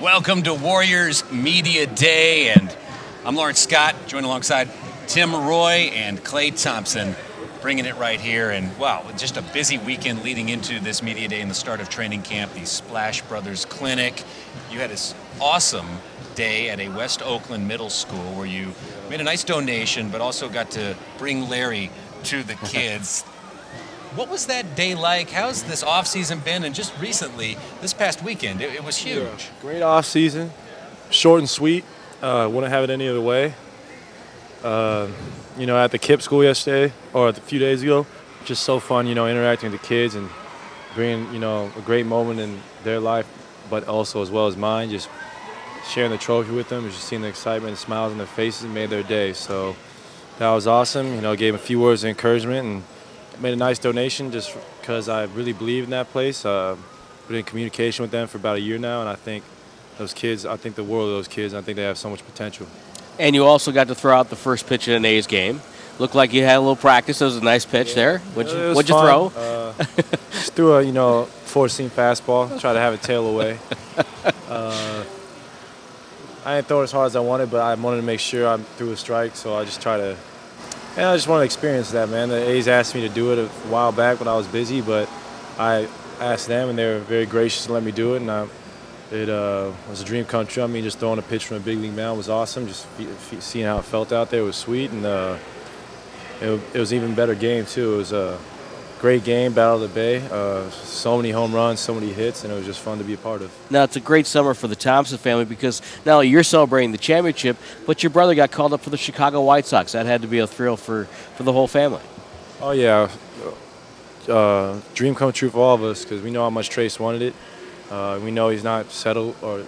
Welcome to Warriors Media Day, and I'm Lawrence Scott, joined alongside Tim Roye and Klay Thompson, bringing it right here. And wow, just a busy weekend leading into this Media Day and the start of training camp, the Splash Brothers Clinic. You had this awesome day at a West Oakland middle school where you made a nice donation, but also got to bring Larry to the kids. What was that day like? How's this off season been? And just recently, this past weekend, it, it was huge. Yeah, great off season, short and sweet. Uh, wouldn't have it any other way. Uh, you know, at the KIPP school yesterday or a few days ago, just so fun. You know, interacting with the kids and bringing you know a great moment in their life, but also as well as mine. Just sharing the trophy with them, just seeing the excitement and smiles on their faces made their day. So that was awesome. You know, gave a few words of encouragement and made a nice donation just because I really believe in that place. Uh, been in communication with them for about a year now, and I think those kids, I think the world of those kids, I think they have so much potential. And you also got to throw out the first pitch in an A's game. Looked like you had a little practice. It was a nice pitch yeah. there. What'd you, what'd you throw? Uh, just threw a, you know, four-seam fastball. Try to have it tail away. Uh, I didn't throw it as hard as I wanted, but I wanted to make sure I threw a strike, so I just try to and I just want to experience that, man. The A's asked me to do it a while back when I was busy, but I asked them, and they were very gracious to let me do it. And I, it uh, was a dream come true. I mean, just throwing a pitch from a big league mound was awesome. Just seeing how it felt out there was sweet, and uh, it, it, was even better game too. It was uh, great game, Battle of the Bay. Uh, so many home runs, so many hits, and it was just fun to be a part of. Now, it's a great summer for the Thompson family because not only you're celebrating the championship, but your brother got called up for the Chicago White Sox. That had to be a thrill for, for the whole family. Oh, yeah. Uh, dream come true for all of us because we know how much Trayce wanted it. Uh, we know he's not settled or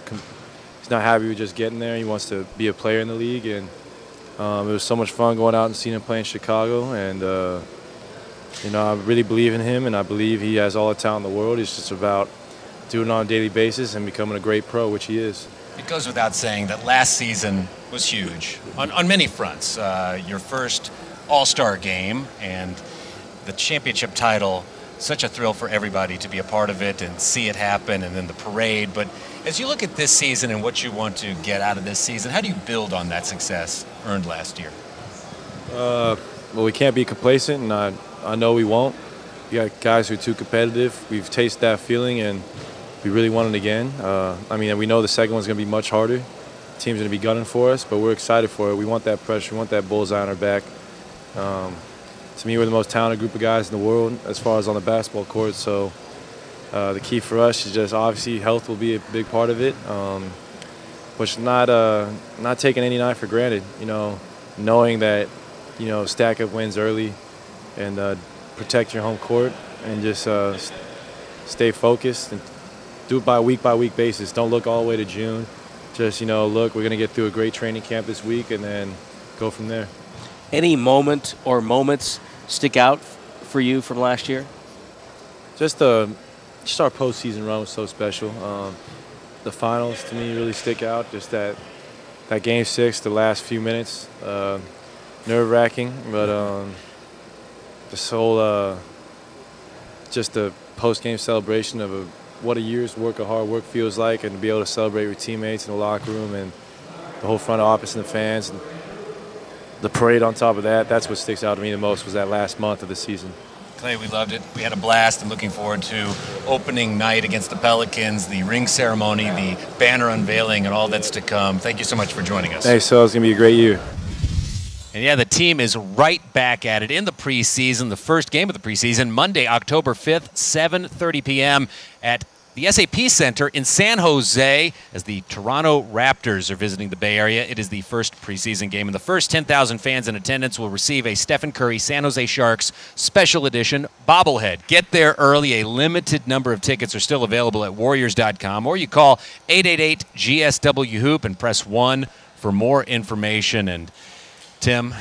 he's not happy with just getting there. He wants to be a player in the league, and um, it was so much fun going out and seeing him play in Chicago. And uh, you know, I really believe in him, and I believe he has all the talent in the world. It's just about doing it on a daily basis and becoming a great pro, which he is. It goes without saying that last season was huge on, on many fronts. Uh, your first All Star game and the championship title, such a thrill for everybody to be a part of it and see it happen, and then the parade. But as you look at this season and what you want to get out of this season, how do you build on that success earned last year? Uh, well, we can't be complacent, and I, I know we won't. We got guys who are too competitive. We've tasted that feeling, and we really want it again. Uh, I mean, we know the second one's going to be much harder. The team's going to be gunning for us, but we're excited for it. We want that pressure. We want that bullseye on our back. Um, to me, we're the most talented group of guys in the world as far as on the basketball court. So uh, the key for us is just obviously health will be a big part of it, um, but not uh, not taking any night for granted. You know, knowing that you know, stack up wins early and uh, protect your home court and just uh, stay focused and do it by week by week basis. Don't look all the way to June. Just, you know, look, we're going to get through a great training camp this week and then go from there. Any moment or moments stick out for you from last year? Just, uh, just our postseason run was so special. Um, the finals to me really stick out. Just that that game six, the last few minutes. Uh, nerve wracking, but um, this whole uh, just the post game celebration of a, what a year's work of hard work feels like, and to be able to celebrate with teammates in the locker room and the whole front office and the fans and the parade on top of that. That's what sticks out to me the most was that last month of the season. Klay, we loved it. We had a blast and looking forward to opening night against the Pelicans, the ring ceremony, the banner unveiling, and all that's to come. Thank you so much for joining us. Hey, so it's going to be a great year. And yeah, the team is right back at it in the preseason. The first game of the preseason, Monday, October 5th, 7:30 p.m. at the SAP Center in San Jose as the Toronto Raptors are visiting the Bay Area. It is the first preseason game, and the first 10,000 fans in attendance will receive a Stephen Curry San Jose Sharks special edition bobblehead. Get there early. A limited number of tickets are still available at Warriors.com, or you call 888 GSW Hoop and press 1 for more information. And Tim,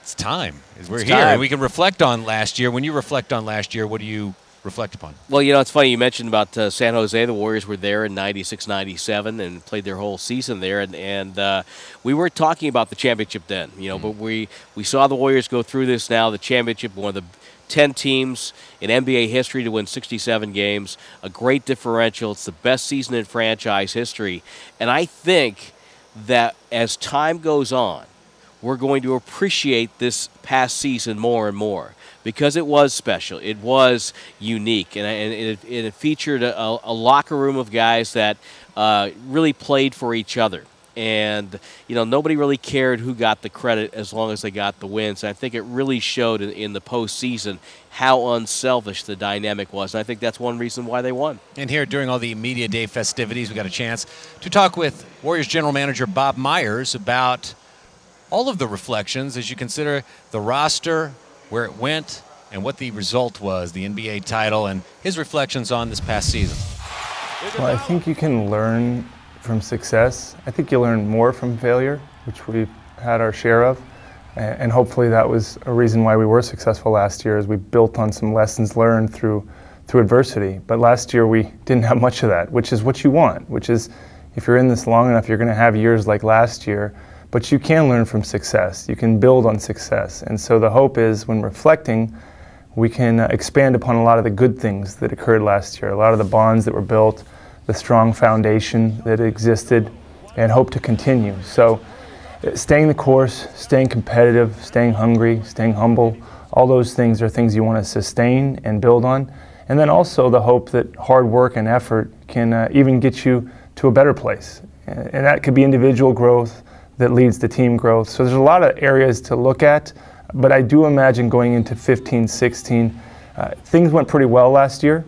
it's time. We're it's here. Time. We can reflect on last year. When you reflect on last year, what do you reflect upon? Well, you know, it's funny you mentioned about uh, San Jose. The Warriors were there in 96 97 and played their whole season there. And, and uh, we were talking about the championship then, you know, mm-hmm. but we, we saw the Warriors go through this now, the championship, one of the 10 teams in NBA history to win 67 games, a great differential. It's the best season in franchise history. And I think that as time goes on, we're going to appreciate this past season more and more because it was special. It was unique, and, and it, it, featured a, a, locker room of guys that uh, really played for each other. And you know nobody really cared who got the credit as long as they got the wins. And I think it really showed in, in the postseason how unselfish the dynamic was. And I think that's one reason why they won. And here during all the media day festivities, we got a chance to talk with Warriors general manager Bob Myers about all of the reflections as you consider the roster, where it went, and what the result was, the NBA title, and his reflections on this past season. Well, I think you can learn from success. I think you learn more from failure, which we've had our share of. And hopefully that was a reason why we were successful last year, is we built on some lessons learned through through adversity. But last year we didn't have much of that, which is what you want, which is if you're in this long enough, you're going to have years like last year but you can learn from success. You can build on success. And so the hope is when reflecting, we can uh, expand upon a lot of the good things that occurred last year, a lot of the bonds that were built, the strong foundation that existed, and hope to continue. So uh, staying the course, staying competitive, staying hungry, staying humble, all those things are things you want to sustain and build on. And then also the hope that hard work and effort can uh, even get you to a better place. And that could be individual growth, that leads to team growth. So there's a lot of areas to look at, but I do imagine going into 15, 16, uh, things went pretty well last year.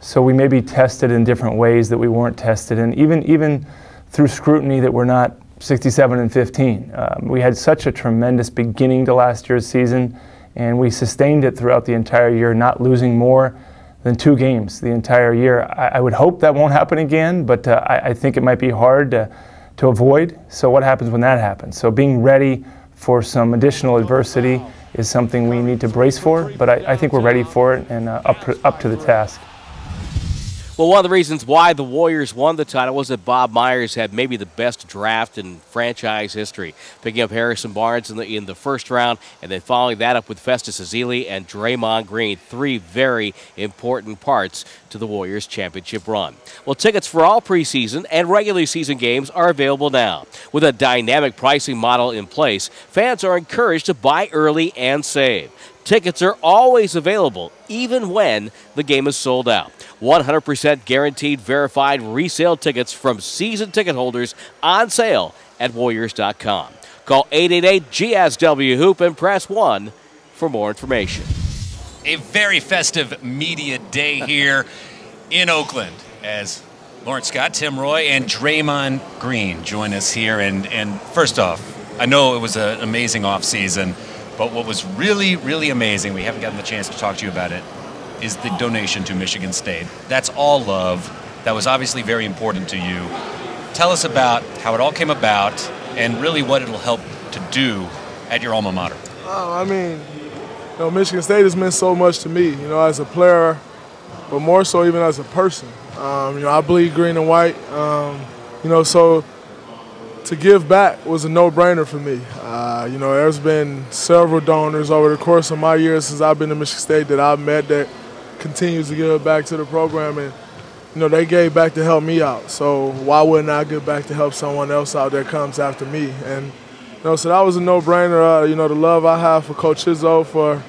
So we may be tested in different ways that we weren't tested in, even even through scrutiny that we're not 67 and 15. Um, we had such a tremendous beginning to last year's season, and we sustained it throughout the entire year, not losing more than two games the entire year. I, I would hope that won't happen again, but uh, I, I, think it might be hard to to avoid. So what happens when that happens? So being ready for some additional adversity is something we need to brace for, but I, I think we're ready for it and uh, up, up to the task. Well, one of the reasons why the Warriors won the title was that Bob Myers had maybe the best draft in franchise history, picking up Harrison Barnes in the in the first round, and then following that up with Festus Ezeli and Draymond Green, three very important parts to the Warriors' championship run. Well, tickets for all preseason and regular season games are available now. With a dynamic pricing model in place, fans are encouraged to buy early and save. Tickets are always available, even when the game is sold out. 100% guaranteed verified resale tickets from season ticket holders on sale at Warriors.com. Call 888 GSW Hoop and press 1 for more information. A very festive media day here in Oakland as Lawrence Scott, Tim Roye, and Draymond Green join us here. And, and first off, I know it was an amazing offseason but what was really, really amazing, we haven't gotten the chance to talk to you about it, is the donation to Michigan State. That's all love. That was obviously very important to you. Tell us about how it all came about and really what it'll help to do at your alma mater. Oh, I mean, you know, Michigan State has meant so much to me, you know, as a player, but more so even as a person. Um, you know, I bleed green and white. Um, you know, so to give back was a no-brainer for me. Uh, you know, there's been several donors over the course of my years since I've been to Michigan State that I've met that continues to give back to the program, and you know they gave back to help me out. So why wouldn't I give back to help someone else out that comes after me? And you know, so that was a no-brainer. Uh, you know, the love I have for Coach Izzo, for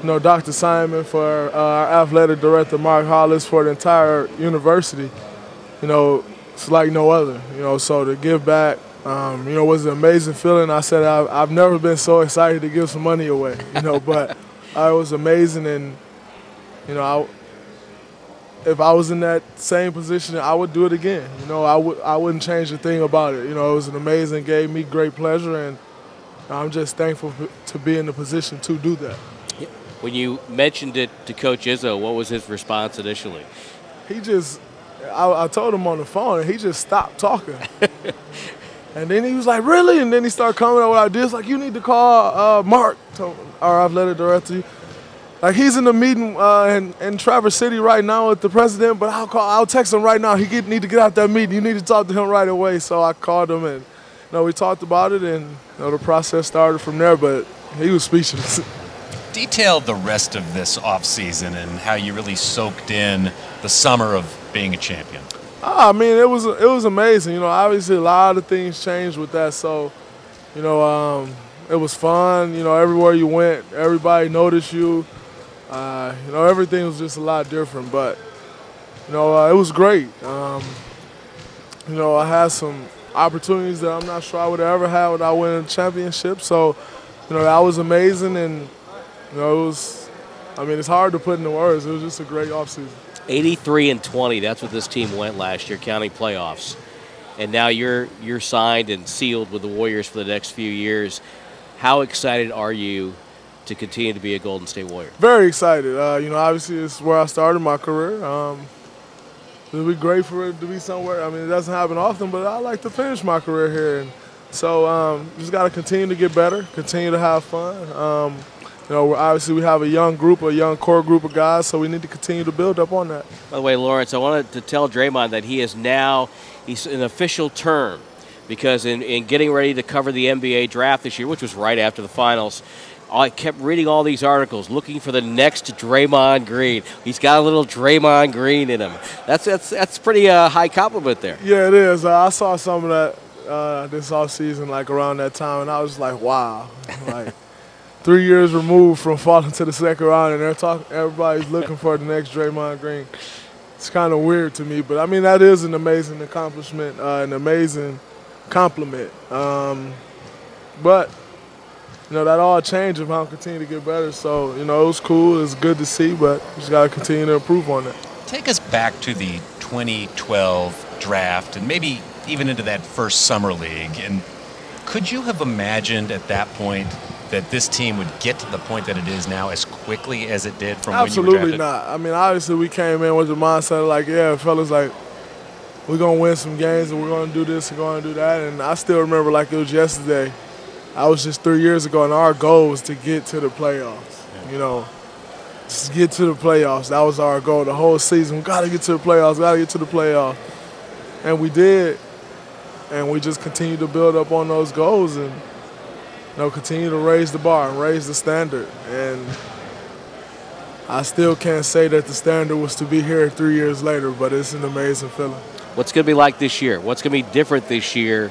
you know Dr. Simon, for uh, our athletic director Mark Hollis, for the entire university. You know, it's like no other. You know, so to give back um, you know, it was an amazing feeling. I said I've, I've, never been so excited to give some money away, you know, but uh, it was amazing. And, you know, I, if I was in that same position, I would do it again. You know, I, would, I wouldn't change a thing about it. You know, it was an amazing, gave me great pleasure, and I'm just thankful to be in the position to do that. When you mentioned it to Coach Izzo, what was his response initially? He just, I, I told him on the phone, and he just stopped talking. And then he was like, really? And then he started coming up with ideas like, you need to call uh, Mark, our athletic director. Like he's in the meeting uh, in, in Traverse City right now with the president, but I'll call, I'll text him right now. He get, need to get out that meeting. You need to talk to him right away. So I called him and you know, we talked about it and you know, the process started from there, but he was speechless. Detail the rest of this offseason and how you really soaked in the summer of being a champion. Oh, I mean, it was it was amazing. You know, obviously a lot of things changed with that. So, you know, um, it was fun. You know, everywhere you went, everybody noticed you. Uh, you know, everything was just a lot different. But, you know, uh, it was great. Um, you know, I had some opportunities that I'm not sure I would have ever had without winning a championship. So, you know, that was amazing. And, you know, it was, I mean, it's hard to put into words. It was just a great offseason. 83 and 20. That's what this team went last year, counting playoffs. And now you're you're signed and sealed with the Warriors for the next few years. How excited are you to continue to be a Golden State Warrior? Very excited. Uh, you know, obviously it's where I started my career. Um, it'd be great for it to be somewhere. I mean, it doesn't happen often, but I like to finish my career here, and so um, just got to continue to get better, continue to have fun. Um, you know, obviously we have a young group, a young core group of guys, so we need to continue to build up on that. By the way, Lawrence, I wanted to tell Draymond that he is now he's an official term because in, in getting ready to cover the NBA draft this year, which was right after the finals, I kept reading all these articles looking for the next Draymond Green. He's got a little Draymond Green in him. That's that's that's pretty uh, high compliment there. Yeah, it is. Uh, I saw some of that uh, this off season, like around that time, and I was like, wow, like three years removed from falling to the second round, and they're talking. Everybody's looking for the next Draymond Green. It's kind of weird to me, but I mean that is an amazing accomplishment, uh, an amazing compliment. Um, but you know that all changed if I continue to get better. So you know it was cool. It's good to see, but just got to continue to improve on it. Take us back to the 2012 draft, and maybe even into that first summer league. And could you have imagined at that point that this team would get to the point that it is now as quickly as it did from Absolutely not. I mean, obviously we came in with the mindset of like, yeah, fellas, like we're gonna win some games and we're gonna do this and gonna do that. And I still remember like it was yesterday. I was just three years ago, and our goal was to get to the playoffs. Yeah. You know, just get to the playoffs. That was our goal the whole season. We gotta get to the playoffs. Gotta get to the playoffs. And we did. And we just continued to build up on those goals and know, continue to raise the bar and raise the standard. And I still can't say that the standard was to be here three years later, but it's an amazing feeling. What's going to be like this year? What's going to be different this year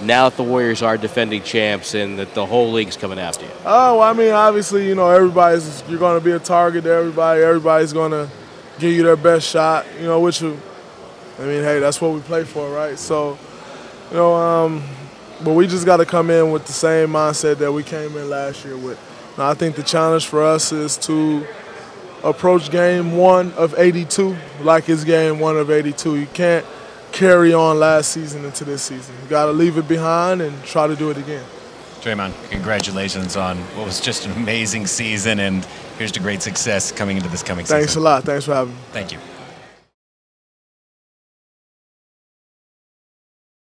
now that the Warriors are defending champs and that the whole league's coming after you? Oh, well, I mean, obviously, you know, everybody's, you're going to be a target to everybody. Everybody's going to give you their best shot, you know, which, I mean, hey, that's what we play for, right? So, you know, um, but we just got to come in with the same mindset that we came in last year with. Now, I think the challenge for us is to approach game one of 82 like it's game one of 82. You can't carry on last season into this season. You got to leave it behind and try to do it again. Draymond, congratulations on what was just an amazing season, and here's to great success coming into this coming Thanks season. Thanks a lot. Thanks for having me. Thank you.